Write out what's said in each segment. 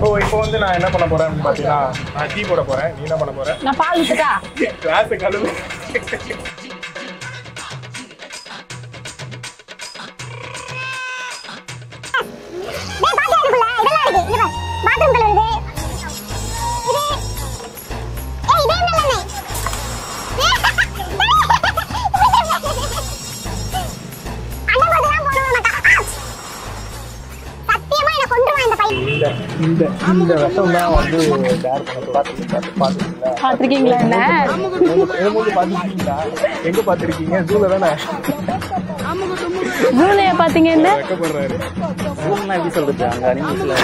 So இப்போ வந்து நான் என்ன பண்ண போறேன் பார்த்தீங்கன்னா நான் டீ போட போறேன். நீ என்ன பண்ண போற? நான் பால் விட்டுட்டா கிளாஸ் கழுவு. இந்த இந்த இந்த விஷம் தான் வந்து டேர் பண்ண பார்த்து பார்த்துருக்கீங்களா? பாத்திருக்கீங்களா என்ன? பார்த்துருக்கீங்களா? எங்க பார்த்துருக்கீங்க? ஜூல தானே? ஜூலைய பாத்தீங்க என்ன? எப்படி சொல்றது? அங்க இங்கிலீஷ்ல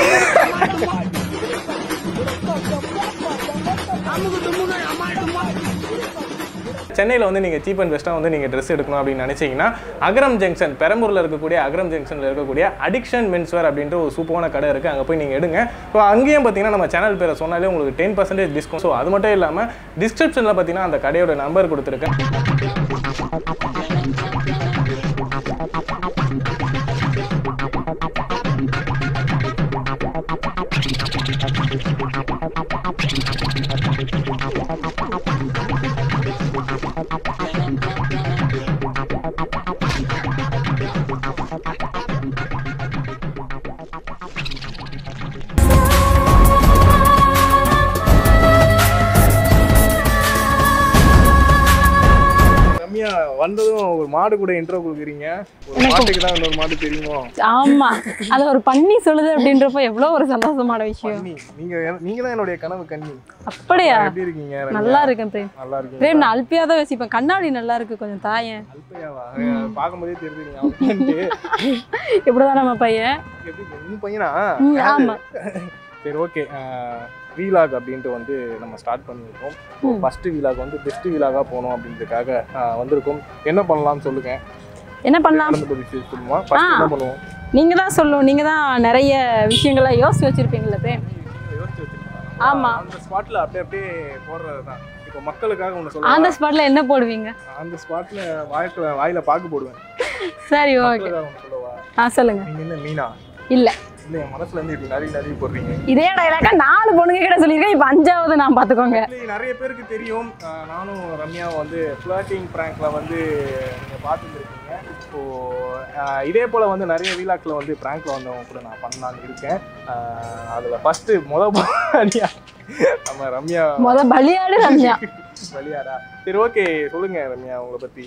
சென்னையில் வந்து நீங்கள் சீப் அண்ட் பெஸ்ட்டாக வந்து நீங்கள் ட்ரெஸ் எடுக்கணும் அப்படின்னு நினச்சிங்கன்னா அகரம் ஜங்ஷன் பெரம்பூரில் இருக்கக்கூடிய அகரம் ஜங்ஷனில் இருக்கக்கூடிய அடிக்ஷன் மென்ஸ்வேர் அப்படின்ற ஒரு சூப்பரான கடை இருக்குது அங்கே போய் நீங்கள் எடுங்க. ஸோ அங்கேயும் பார்த்தீங்கன்னா நம்ம சேனல் பேரை சொன்னாலே உங்களுக்கு டென் பர்சன்டேஜ் டிஸ்கவுண்ட் ஸோ அது மட்டும் இல்லாமல் டிஸ்கிரிப்ஷனில் பார்த்தீங்கன்னா அந்த கடையோட நம்பர் கொடுத்துருக்கேன். ரம்யா வந்ததும் ஒரு மாடு கூட இன்ட்ரோ கொடுக்குறீங்க. ஒரு மாட்டுக்கு தான் இன்னொரு மாடு தெரியுமோ? ஆமா. அது ஒரு பண்ணி சொல்லுது அப்படின்றப்ப எவ்வளவு ஒரு சந்தோஷமான விஷயம். நீங்க நீங்க தான் என்னுடைய கனவு கன்னி அப்படியா? எப்படி இருக்கீங்க? நல்லா இருக்கேன் பிரேம் நல்லா இருக்கீங்க. பிரேம் நான் அல்பியா தான் யோசிப்பேன் கண்ணாடி நல்லா இருக்கு கொஞ்சம் தாயேன் அல்பையாவா? பார்க்கும்போதே தெரியுது நீங்க இப்படிதான் நம்ம பையன்? எப்படி பையனா? ஆமா. சரி ஓகே. வீலாக் அப்படின்ட்டு வந்து நம்ம ஸ்டார்ட் பண்ணியிருக்கோம். ம். ஃபர்ஸ்ட் வீலாக் வந்து பெஸ்ட் வீலாகாக போகணும் அப்படின்றதுக்காக வந்திருக்கோம். என்ன பண்ணலாம்னு சொல்லுங்க. என்ன பண்ணலாம். என்ன பண்ணுவோம்? நீங்க தான் சொல்லணும். நீங்க தான் நிறைய விஷயங்களை யோசிச்சு வச்சிருப்பீங்கல்ல பிரேம் யோசிச்சு வச்சிருக்கீங்களா? ஆமா. அந்த ஸ்பாட்ல அப்படியே அப்படியே போடுறது தான் இப்போ மக்களுக்காக ஒன்று அந்த சொல்லுவேன் ஸ்பாட்ல என்ன போடுவீங்க? அந்த ஸ்பாட்ல வாய்க்குள்ள வாயில பாக்கு போடுவேன். சரி ஓகே. ஆ சொல்லுங்க. நீங்க என்ன மீனா? இல்ல. இல்ல என் மனசுல இருந்து இப்படி நிறைய நிறைய போடுறீங்க. இதே டைலாக நாலு பொண்ணுங்க கிட்ட சொல்லியிருக்கேன். இப்ப அஞ்சாவது நான் Actually, நிறைய பேருக்கு தெரியும். நானும் ரம்யாவும் வந்து ஃப்ளர்ட்டிங் ப்ராங்க்ல வந்து நீங்க பார்த்துருக்கீங்க ஆஹ் இதே போல வந்து நிறைய வீலாக்ல வந்து ப்ராங்க்ல வந்தவங்க கூட நான் பண்ணலாம்னு இருக்கேன். அதுல ஃபர்ஸ்ட் முத நம்ம ரம்யா. முத பலியாடு ரம்யா. வழியாடா சரி ஓகே சொல்லுங்க ரம்யா உங்களை பத்தி.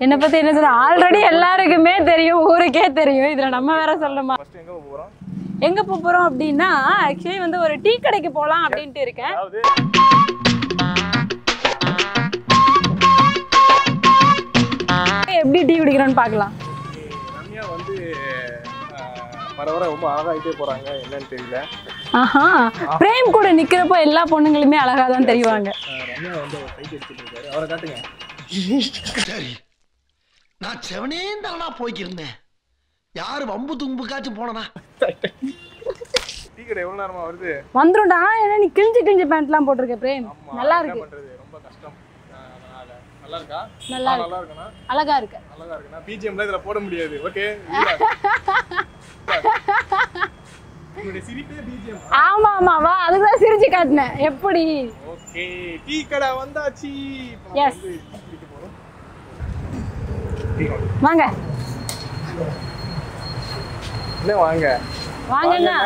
என்னை பத்தி என்ன சொல்ற ஆல்ரெடி எல்லாருக்குமே தெரியும் ஊருக்கே தெரியும். இதுல நம்ம வேற சொல்லணுமா? ஃபர்ஸ்ட் எங்க போறோம்? எங்க போறோம் அப்படின்னா ஆக்சுவலி வந்து ஒரு டீ கடைக்கு போலாம் அப்படின்ட்டு இருக்கேன். எப்படி டீ குடிக்கிறோம்னு பார்க்கலாம். ரம்யா வந்து ஆஹ் வர வர ரொம்ப அழகாயிட்டே போறாங்க. என்னன்னு தெரியல. ஆஹா பிரேம் கூட நிக்கிறப்போ எல்லா பொண்ணுங்களுமே அழகா தான் தெரிவாங்க. ரம்யா வந்து ஒரு ஃபைட் அடிச்சுட்டு இருக்காரு. அவரை காட்டுங்க. சரி நான் செவனே தானா போய்க்கிருந்தேன். யாரு வம்பு தும்புக்காச்சும் போனனா? டீ கடை எவ்வளவு நேரமா வருது? வந்துரும்டா. ஏன்னா நீ கிழிஞ்சு கிழிஞ்சு பேண்ட்லாம் போட்டிருக்க பிரேம் நல்லா இருக்கு. பண்றது? ரொம்ப கஷ்டம். நல்லா இருக்கா? நல்லா நல்லா இருக்குண்ணா. அழகா இருக்கு. நல்லா இருக்குண்ணா. பிஜிஎம்ல இதுல போட முடியாது. ஓகே ஆமா ஆமா. வா அதுதான் சிரிச்சு காட்டினேன். எப்படி? ஓகே டீ கடை வந்தாச்சு டீ வாங்க. வாங்க. என்ன வாங்க வாங்கண்ணா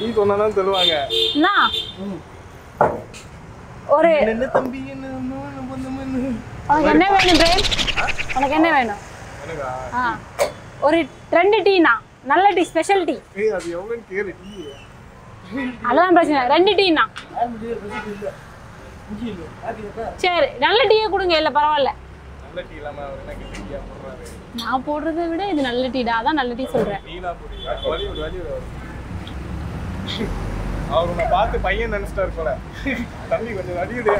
டீ சொன்னாதான் சொல்லுவாங்க அண்ணா. ஒரு என்ன தம்பி என்ன உனக்கு என்ன வேணும் பிரேம்? உனக்கு என்ன வேணும்? ஒரு ரெண்டு டீனா நல்ல டீ ஸ்பெஷல் டீ. அதெல்லாம் பிரச்சனை. ரெண்டு டீனா சரி நல்ல டீயே கொடுங்க இல்லை பரவாயில்ல. நல்ல டீ இல்லாம அவர் என்ன டீயா போடுறாரு. நான் போடுறதை விட இது நல்ல டீடா? அதான் நல்ல டீ சொல்றேன். அவர் உன்னை பார்த்து பையன் நினைச்சிட்டாரு போல. தம்பி கொஞ்சம் வலி விடு.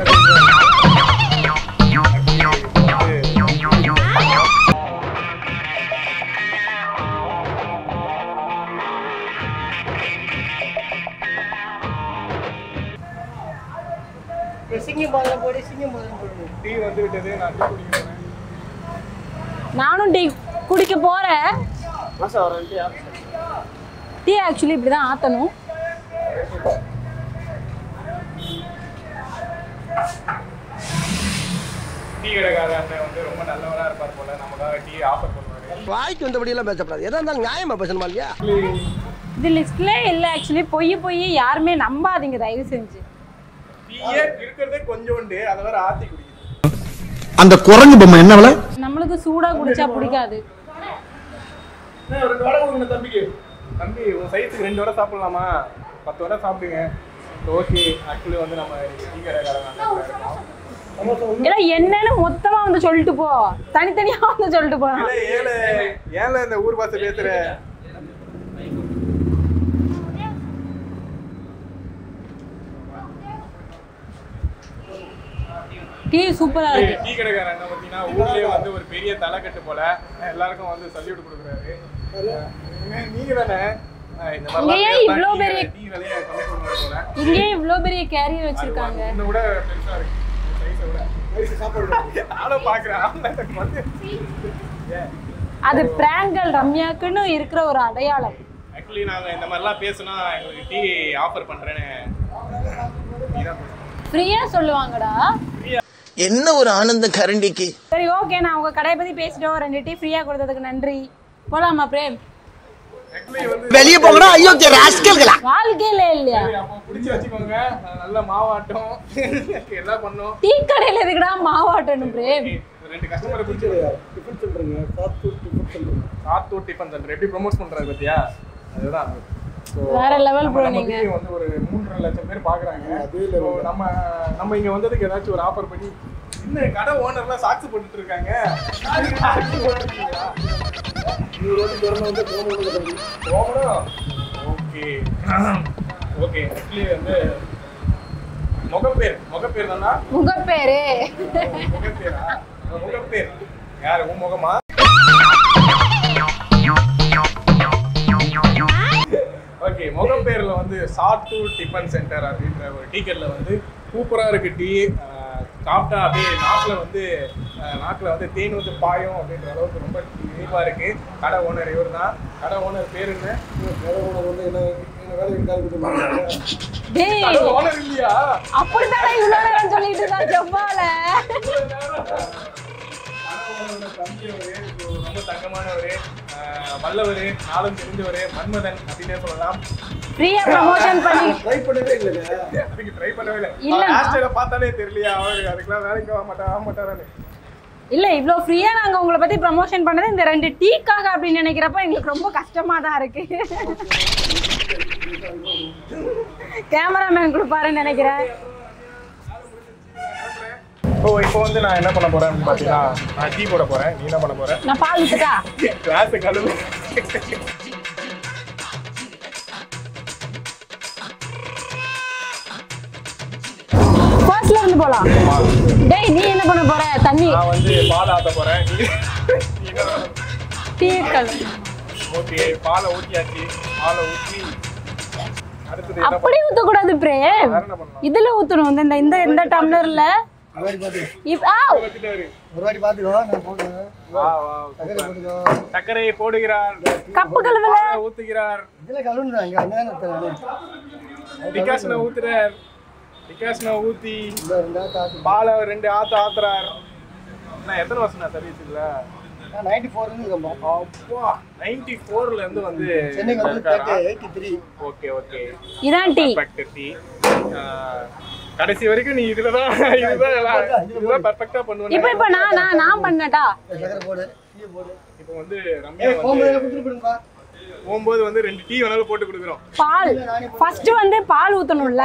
டீ வந்து விட்டது நான் டீ நானும் டீ குடிக்க போகிறேன் டீ ஆக்சுவலி இப்படி தான் ஆற்றணும் வாய்க்கு வந்தபடியெல்லாம் பேசப்படாது. எதா இருந்தாலும் நியாயமா பேசணுமா இல்லையா? இது லிஸ்ட்ல இல்ல ஆக்சுவலி பொய் பொய் யாருமே நம்பாதீங்க தயவு செஞ்சு. டீயே இருக்கிறதே கொஞ்சோண்டு அதை அந்த குரங்கு பொம்மை என்ன விலை? நம்மளுக்கு சூடா குடிச்சா பிடிக்காது. ரெண்டு வடை கொடுங்க தம்பிக்கு. தம்பி உன் சைஸுக்கு ரெண்டு வடை சாப்பிடலாமா? பத்து வடை சாப்பிடுங்க. ஓகே ஆக்சுவலி வந்து நம்ம என்னன்னு மொத்தமா வந்து சொல்லிட்டு போ. தனித்தனியா வந்து சொல்லிட்டு போ. இல்ல, ஏழை ஏழை இந்த ஊர் பாச பேசுற டீ சூப்பரா இருக்கு. டீ கடைக்காரன் என்ன பார்த்தீங்கன்னா ஊர்லயே வந்து ஒரு பெரிய தலைக்கட்டு போல எல்லாருக்கும் வந்து சல்யூட் கொடுக்குறாரு. நீங்க தானே? அஹ் இந்த இங்க ஏன் இவ்ளோ மாதிரிலாம் பெரிய- டீ விலையை கம்மி பண்ணுவாங்க போல இங்கே இவ்ளோ பெரிய கேரியர் வச்சிருக்காங்க. இன்னும் கூட பெருசா இருக்கு. அது பிராங்கல் ரம்யாக்குன்னு இருக்கிற ஒரு அடையாளம். ஆக்சுவலி நாங்க இந்த மாதிரிலாம் பேசுனா எங்களுக்கு டீ ஆஃபர் பண்றேன்னு. நீ தான் பேசணும். ஃப்ரீயா சொல்லுவாங்கடா என்ன ஒரு ஆனந்தம் கரண்டிக்கு? சரி ஓகே நான் உங்க கடையை பத்தி பேசிட்டோம் ரெண்டு டீ ஃப்ரீயா கொடுத்ததுக்கு நன்றி. போலாமா பிரேம்? வெளியே போங்கடா. ஐயோ ராஸ்கல்களா? வாழ்க்கையில இல்லையா? பிடிச்சி வச்சுக்கோங்க. நல்ல மாவாட்டம். எல்லாம் பண்ணோம். டீ கடையில எதுக்குடா மாவாட்டணும் பிரேம்? ரெண்டு கஸ்டமரை பிடிச்சி டிஃபன் சொல்றேங்க. சாத்தூர் டிஃபன் சொல்றேங்க. சாத்தூர் டிஃபன் சென்டர் எப்படி ப்ரொமோட் பண்றாரு பத்தியா? அதுதான். வேற bro நம்ம நீங்க. வந்து ஒரு மூன்றரை லட்சம் பேர் பாக்குறாங்க. So, நம்ம நம்ம இங்க வந்ததுக்கு ஏதாச்சும் ஒரு ஆஃபர் பண்ணி இன்னும் கடை ஓனர்லாம் சாக்ஸ் போட்டுட்டு இருக்காங்க. ஓகே ஓகே ஆக்சுவலி வந்து முகப்பேர். முகப்பேர் தானா? முகப்பேரு. முகப்பேரா? முகப்பேர். யாரு? உன் முகமா? ஓகே முகப்பேர்ல வந்து சாட்டு டிஃபன் சென்டர் அப்படின்ற ஒரு டீக்கெட்ல வந்து சூப்பரா இருக்கு டீ. சாப்பிட்டா அப்படியே நாக்கில் வந்து நாக்குல வந்து தேன் வந்து பாயும் அப்படின்ற அளவுக்கு ரொம்ப இனிப்பா இருக்கு. கடை ஓனர் இவர் தான் கடை ஓனர் பேர் என்ன? கடை ஓனர் இல்லையா? அப்படித்தானே இவ்வளவு நேரம் சொல்லிட்டு ரொம்ப தங்கமானவர் வல்லவர் நாளும் தெரிஞ்சவர் மன்மதன் அப்படின்னே சொல்லலாம். ஃப்ரீயா ப்ரமோஷன் பண்ணி ட்ரை பண்ணவே இல்லைங்க. அதுக்கு ட்ரை பண்ணவே இல்லை. இல்ல. ஹேர் பார்த்தாலே தெரியலையா அவருக்கு அதுக்கெல்லாம் வேலைக்கு ஆக மாட்டா ஆக மாட்டாரான்னு. இல்ல இவ்ளோ ஃப்ரீயா நாங்க உங்களை பத்தி ப்ரமோஷன் பண்ணது இந்த ரெண்டு டீக்காக அப்படின்னு நினைக்கிறப்ப எங்களுக்கு ரொம்ப கஷ்டமா தான் இருக்கு கேமராமேன் கொடுப்பாருன்னு நினைக்கிறேன். ஓ இப்போ வந்து நான் என்ன பண்ண போறேன் பார்த்தீங்கன்னா நான் டீ போட போறேன். நீ என்ன பண்ண போற? நான் பால் விட்டுட்டா கிளாஸ் கழுவு. ஃபர்ஸ்ட்ல இருந்து போலாம். டேய் நீ என்ன பண்ண போற? தண்ணி. நான் வந்து பால் ஆத்த போறேன்? டீ கல் ஓகே பாலை ஊற்றியாச்சு பாலை என்ன அப்படி ஊத்த கூடாது பிரேம் இதுல ஊத்தணும். இந்த இந்த இந்த டம்ளர்ல சர்க்கரையை போடுகிறார். கப்பு கழுவல. ஊத்துகிறார். இதில் எடுத்தேன் டிகாஷனை ஊத்துறார். டிகாஷனை ஊத்தி பாலை ரெண்டு ஆத்து ஆத்துறார். நான் எத்தனை வருஷம் நான் சர்வீஸ் இல்ல? நான் நைன்டி ஃபோர்னு இருக்கோம் அப்பா நைன்டி ஃபோர்ல இருந்து வந்து சென்னைக்கு வந்து எயிட்டி த்ரீ ஓகே ஓகே. இதான் டீ. கடைசி வரைக்கும் நீ இதுல தான் இதுதான் பர்ஃபெக்ட்டா இப்ப பண்ணுவேன் இப்ப நான் நான் நான் பண்ணட்டா? சக்கரை போடு டீ போடு. இப்போ வந்து ரம்யா போகும்போது வந்து ரெண்டு டீ வேணாலும் போட்டு கொடுக்குறோம். பால் ஃபர்ஸ்ட் வந்து பால் ஊத்தணும்ல.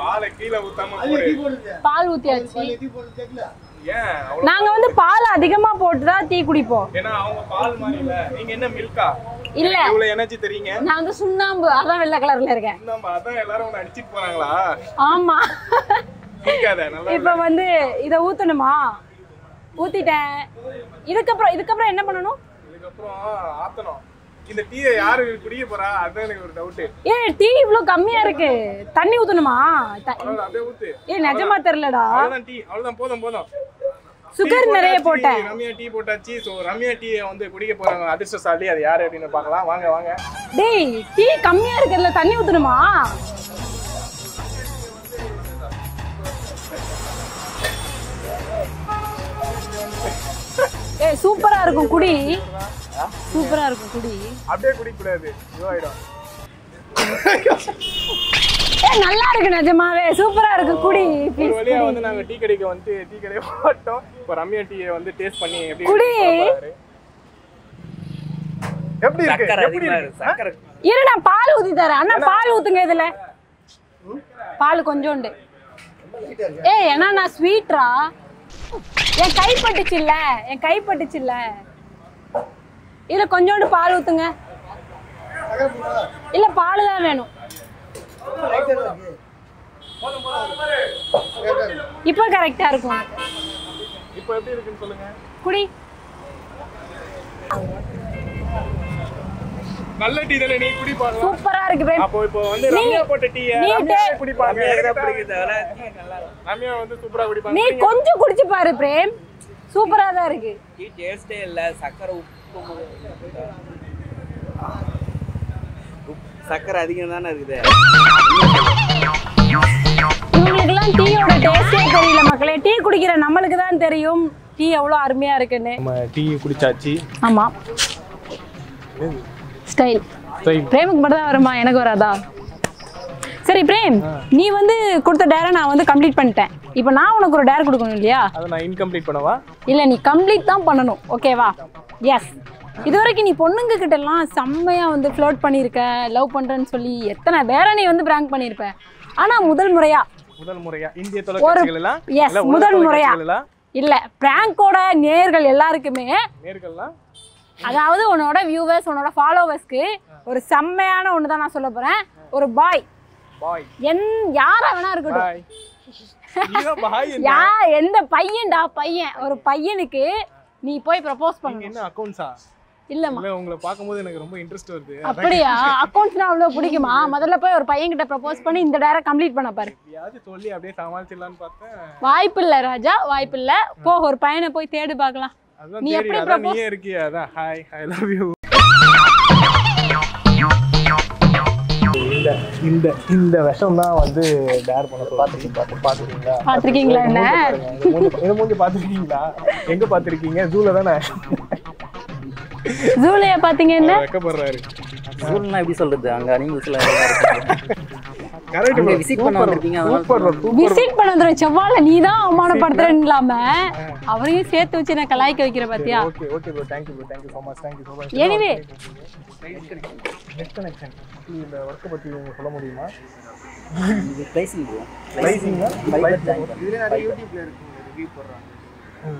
பாலை கீழே ஊத்தாம பால் ஊத்தியாச்சு. நாங்க வந்து பால் அதிகமா போட்டு தான் டீ குடிப்போம். ஏன்னா அவங்க பால் மாதிரி இல்ல. நீங்க என்ன மில்கா இல்ல. இவ்வளவு எனர்ஜி தெரியுங்க நான் வந்து சுண்ணாம்பு அதான் வெள்ளை கலர்ல இருக்கேன். நம்ம அதான் எல்லாரும் உன்னை அடிச்சிட்டு போறாங்களா ஆமா. இப்ப வந்து இத ஊத்தணுமா? ஊத்திட்டேன். இதுக்கப்புறம் இதுக்கப்புறம் என்ன பண்ணணும்? இதுக்கப்புறம் ஆத்தணும். இந்த டீயை யாரு குடிக்க போறா? அதுதான் எனக்கு ஒரு டவுட் ஏ டீ இவ்ளோ கம்மியா இருக்கு. தண்ணி ஊத்தணுமா? அப்படியே ஊத்து. ஏ நிஜமா தெரியலடா அவ்வளவுதான் டீ அவ்வளவுதான் போதும் போதும். சுகர் நிறைய போட்டேன். ரம்யா டீ போட்டாச்சு. சோ ரம்யா டீ வந்து குடிக்க போறாங்க. அதிர்ஷ்டசாலி அது யாரு அப்படின்னு பார்க்கலாம். வாங்க வாங்க. டேய் டீ கம்மியா இருக்குல்ல தண்ணி ஊத்தணுமா? ஏய் சூப்பரா இருக்கும் குடி. சூப்பரா இருக்கும் குடி. அப்படியே இதுவாயிடும். ஏய் நல்லா இருக்கு நிஜமாவே. சூப்பரா இருக்கு குடி. ஒரு வழியா வந்து நாங்க டீ கடைக்கு வந்து டீ கடையை போட்டோம். இப்போ ரம்யா டீயை வந்து டேஸ்ட் பண்ணி எப்படி குடி. எப்படி இருக்கு? சக்கரை எப்படி இருக்கு? இரு நான் பால் ஊத்தி தரேன். அண்ணா பால் ஊத்துங்க இதுல. பால் கொஞ்சோண்டு. ஏய் ஏன்னா நான் ஸ்வீட்ரா என் கை பட்டுச்சுல்ல என் கை பட்டுச்சுல்ல இதுல கொஞ்சோண்டு பால் ஊத்துங்க. இல்ல பால் தான் வேணும். இப்போ கரெக்டா இருக்கும். இப்போ எப்படி இருக்குன்னு சொல்லுங்க குடி. நல்ல டீ தானே நீ குடி பாருங்க சூப்பரா இருக்கு பிரேம் அப்போ இப்போ வந்து ரம்யா போட்ட டீயை நீ ரம்யா டே- எனக்கு பிடிக்குது அதெல்லாம் நல்லா இருக்கும். ரம்யா வந்து சூப்பரா குடிப்பாங்க நீ கொஞ்சம் குடிச்சு பாரு பிரேம் சூப்பரா தான் இருக்கு. டீ டேஸ்டே இல்ல சக்கரை உப்பு- சக்கரை அதிகம் தானே இருக்குது. இவங்களுக்கெல்லாம் டீயோட டேஸ்டே தெரியல மக்களே. டீ குடிக்கிற நம்மளுக்கு தான் தெரியும். டீ எவ்வளோ அருமையா இருக்குன்னு. நம்ம டீ குடிச்சாச்சு. ஆமா. ஸ்டைல். பிரேமுக்கு மட்டும் தான் வருமா? எனக்கு வராதா? சரி பிரேம் நீ வந்து கொடுத்த டேரை நான் வந்து கம்ப்ளீட் பண்ணிட்டேன். இப்போ நான் உனக்கு ஒரு டேர் கொடுக்கணும் இல்லையா? அதை நான் இன்கம்ப்ளீட் பண்ணவா? இல்லை நீ கம்ப்ளீட் தான் பண்ணணும் ஓகேவா எஸ் இது வரைக்கும் நீ பொண்ணுங்க கிட்ட எல்லாம் செம்மையா வந்து ஃப்ளோட் பண்ணியிருக்க லவ் பண்றேன்னு சொல்லி எத்தனை வேற நீ வந்து பிராங்க் பண்ணியிருப்ப? ஆனா முதல் முறையா. முதல் முறையா? இந்திய தொலைக்காட்சிகள் எஸ் முதல் முறையா. இல்ல பிராங்கோட நேர்கள் எல்லாருக்குமே நேர்கள்லாம் அதாவது உன்னோட வியூவர்ஸ் உன்னோட ஃபாலோவர்ஸ்க்கு ஒரு செம்மையான ஒன்று தான் நான் சொல்ல போறேன். ஒரு பாய் என் யாரா வேணா இருக்கட்டும். யா எந்த பையன்டா பையன்? ஒரு பையனுக்கு நீ போய் ப்ரப்போஸ் பண்ணணும். என்ன அக்கௌண்ட்ஸா இல்லம்மா. இல்ல உங்களை பார்க்கும்போது எனக்கு ரொம்ப இன்ட்ரெஸ்ட் வருது. அப்படியா? அக்கௌண்ட்ஸ்னா அவ்வளோ பிடிக்குமா? முதல்ல போய் ஒரு பையன்கிட்ட ப்ரப்போஸ் பண்ணி இந்த டேரை கம்ப்ளீட் பண்ண பாரு. எப்படியாவது சொல்லி அப்படியே சமாளிச்சிடலான்னு பார்த்தேன். வாய்ப்பு இல்ல ராஜா. வாய்ப்பு இல்ல. போ ஒரு பையனை போய் தேடி பார்க்கலாம். நீ எப்படி நீயே இருக்கியா. அதான். ஹாய் ஐ லவ் யூ இந்த இந்த இந்த விஷம் தான் வந்து டேர் பண்ண பார்த்து பார்த்து பார்த்துருக்கீங்களா பார்த்திருக்கீங்களா என்ன? இந்த மூஞ்சி பார்த்துருக்கீங்களா எங்க பார்த்துருக்கீங்க ஜூல தானே? ஜூலிய பாத்தீங்க என்ன? வெக்கப்படுறாரு. ஸ்கூல்னா எப்படி சொல்றது? அங்க அனிமல்ஸ் எல்லாம் இருக்கு. கரெக்ட் பண்ண வந்திருப்பீங்க, விசிட் பண்ண வந்துரு செவ்வாழ நீ தான் அவமானப்படுத்துறேன்னு இல்லாம அவரையும் சேர்த்து வச்சு நான் கலாய்க்க வைக்கிற பாத்தியா? Okay okay bro bro anyway net connection இந்த பத்தி சொல்ல முடியுமா? இது.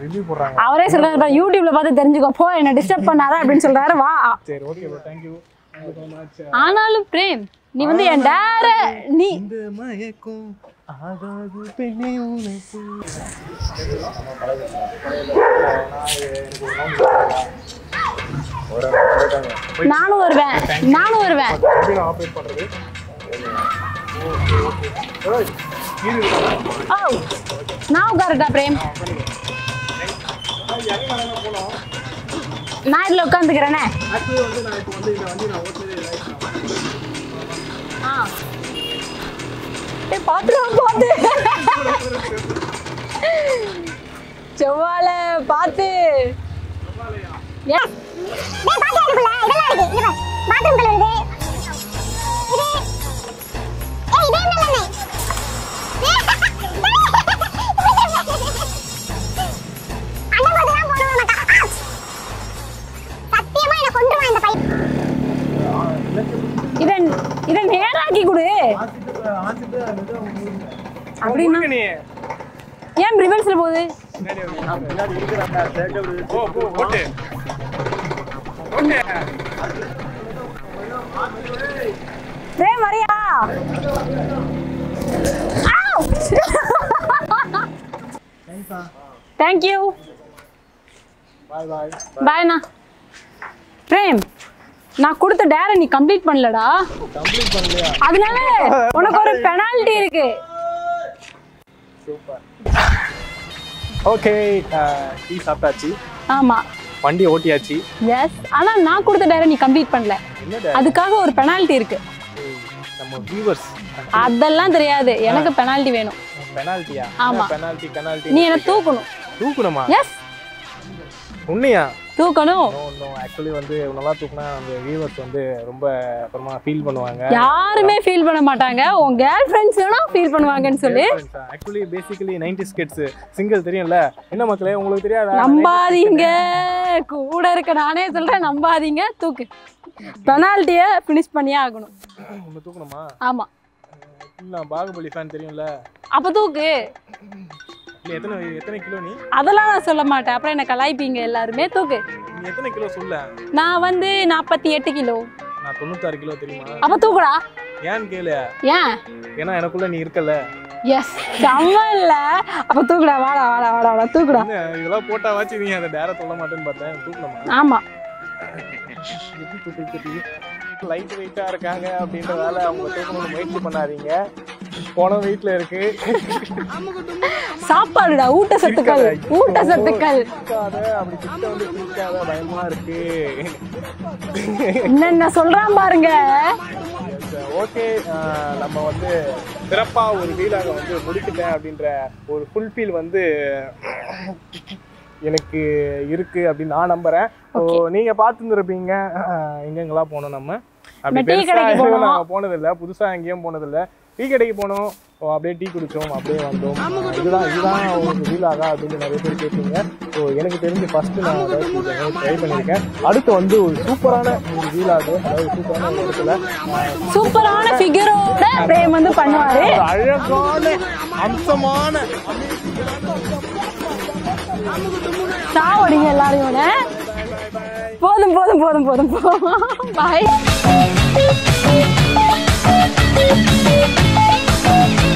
ரிவ்யூ போடுறாங்க. அவரே சொல்றாரு "பா, யூடியூப்ல பார்த்து தெரிஞ்சுக்கோ. போ என்ன டிஸ்டர்ப் பண்ணாத அப்படின்னு சொல்றாரு வா. சரி ஓகே ப்ரோ ஆனாலும் பிரேம் நீ வந்து என் டேர நீ இந்த மயக்கம் ஆகாது பெண்ணே உனக்கு. நானும் வருவேன் நானும் வருவேன். ஓ நான் உட்காருட்டா பிரேம்? நான் இதுல உட்காந்துக்கிறேனே. ஆக்சுவலி வந்து நான் இப்போ வந்து இந்த வண்டி நான் ஓட்டுறதே இல்லை ஆ ஏய் பாத்து ஓ போ ஓட்டு பிரேம் வரியா தேங்க்யூ பாய் பாய் பாய்ண்ணா பிரேம் நான் கொடுத்த டேரை நீ கம்ப்ளீட் பண்ணலடா கம்ப்ளீட் பண்ணலையா அதனால உனக்கு ஒரு பெனால்டி இருக்கு சூப்பர் ஓகே டீ சாப்பிட்டாச்சு. ஆமா. வண்டி ஓட்டியாச்சு. எஸ் ஆனா நான் கொடுத்த டேரை நீ கம்ப்ளீட் பண்ணல. அதுக்காக ஒரு பெனால்டி இருக்கு. நம்ம வியூவர்ஸ் அதெல்லாம் தெரியாது. எனக்கு பெனால்டி வேணும். பெனால்ட்டியா ஆமா. பெனால்ட்டி பெனால்ட்டி நீ என்ன தூக்கணும். தூக்கணுமா? எஸ் உண்மையா? தூக்கணும். ஒன்றும் ஆக்சுவலி வந்து நல்லா தூக்குனா அந்த வியூவர்ஸ் வந்து ரொம்ப அப்புறமா ஃபீல் பண்ணுவாங்க. யாருமே ஃபீல் பண்ண மாட்டாங்க. உன் கேர்ள் ஃப்ரெண்ட்ஸ் வேணா ஃபீல் பண்ணுவாங்கன்னு சொல்லி. Actually basically ninety kids single தெரியும்ல? என்ன மக்களே உங்களுக்கு தெரியாதா? நம்பாதீங்க. கூட இருக்க நானே சொல்றேன் நம்பாதீங்க. தூக்கு. பெனால்ட்டிய ஃபினிஷ் பண்ணியே ஆகணும். ஒன்று தூக்கணுமா? ஆமா. இல்லை பாகுபலி ஃபேன் தெரியும்ல? அப்ப தூக்கு. எத்தனை எத்தனை கிலோ நீ? அதெல்லாம் நான் சொல்ல மாட்டேன். அப்புறம் என்ன கலாய்ப்பீங்க எல்லாருமே? தூக்கு. நீ எத்தனை கிலோ சொல்ல? நான் வந்து நாற்பத்தி எட்டு கிலோ. நான் தொண்ணூத்தாறு கிலோ தெரியுமா? அப்ப தூக்குடா. ஏன்னு கேளு? ஏன்? ஏன்னா எனக்குள்ள நீ இருக்கல எஸ் செம்ம இல்ல அப்ப தூக்குடா வாடா வாடா வாடா வாடா தூக்குடா. இதெல்லாம் போட்டா வாச்சு நீ அதை டேர சொல்ல மாட்டேன்னு பார்த்தேன். தூக்கணுமா? ஆமா. லைட் வெயிட்டா இருக்காங்க அப்படின்றதால அவங்க தூக்கணும்னு முயற்சி பண்ணாதீங்க. போன வீட்டுல இருக்கு. சாப்பாடுடா ஊட்டச்சத்துக்கள் ஊட்டச்சத்துக்கள் என்னென்ன சொல்றான் பாருங்க. ஓகே நம்ம வந்து சிறப்பா ஒரு வீலாக வந்து முடிக்கிட்டேன் அப்படின்ற ஒரு ஃபுல்ஃபீல் வந்து எனக்கு இருக்கு அப்படின்னு நான் நம்புறேன். ஸோ நீங்க பார்த்துருப்பீங்க எங்கெங்கெல்லாம் போனோம் நம்ம? அப்படி பெருசா கடைக்கு எதுவும் போனோம். நாங்க போனதில்லை. புதுசா எங்கேயும் போனதில்லை. டீ கடைக்கு போனோம். ஸோ அப்படியே டீ குடிச்சோம் அப்படியே வந்தோம். இதுதான் இதுதான் ஒரு வீலாகா அப்படின்னு நிறைய பேர் கேட்டீங்க. ஸோ எனக்கு தெரிஞ்சு ஃபர்ஸ்ட் நான் ட்ரை பண்ணியிருக்கேன் அடுத்து வந்து ஒரு சூப்பரான ஒரு வீலாகு அதாவது சூப்பரான ஒரு இடத்துல சூப்பரான ஃபிகரோட பிரேம் வந்து பண்ணுவாரு. அழகான அம்சமான சாவடிங்க எல்லாரையும் போதும் போதும் போதும் போதும் போதும். பாய் Thank you.